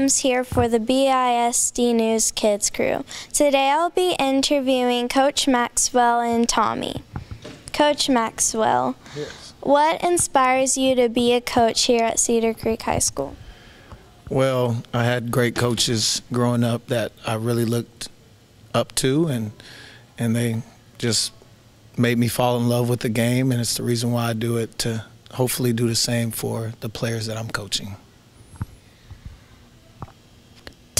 Adams here for the BISD News Kids Krew. Today I'll be interviewing Coach Maxwell and Tommy. Coach Maxwell, Yes. what inspires you to be a coach here at Cedar Creek High School? Well, I had great coaches growing up that I really looked up to, and and they just made me fall in love with the game, and it's the reason why I do it to hopefully do the same for the players that I'm coaching.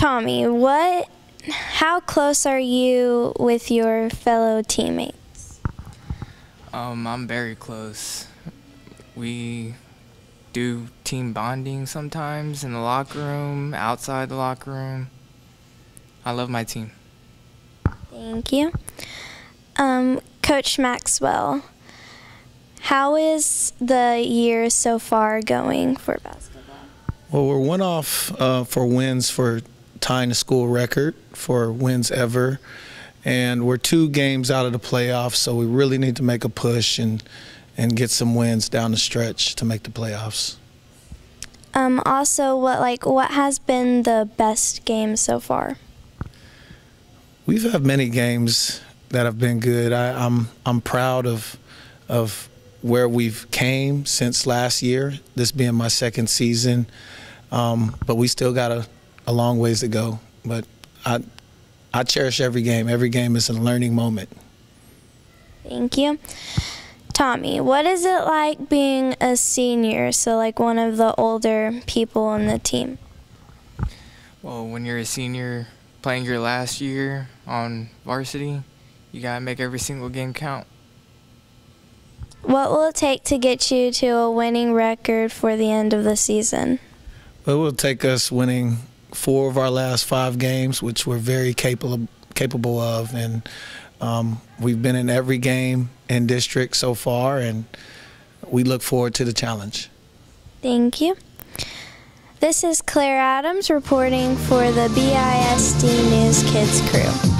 Tommy, what how close are you with your fellow teammates? Um, I'm very close. We do team bonding sometimes in the locker room, outside the locker room. I love my team. Thank you. Um, Coach Maxwell, how is the year so far going for basketball? Well, we're one off uh, for wins for tying the school record for wins ever, and we're two games out of the playoffs. So we really need to make a push and and get some wins down the stretch to make the playoffs. Um, also, what like what has been the best game so far? We've had many games that have been good. I, I'm I'm proud of of where we've came since last year. This being my second season, um, but we still got a, a long ways to go. But I I cherish every game. Every game is a learning moment. Thank you. Tommy, what is it like being a senior, so like one of the older people on the team? Well, when you're a senior playing your last year on varsity, you gotta make every single game count. What will it take to get you to a winning record for the end of the season? It will take us winning four of our last five games, which we're very capable capable of, and um, we've been in every game in district so far, and we look forward to the challenge. Thank you. This is Claire Adams reporting for the BISD News Kids Krew.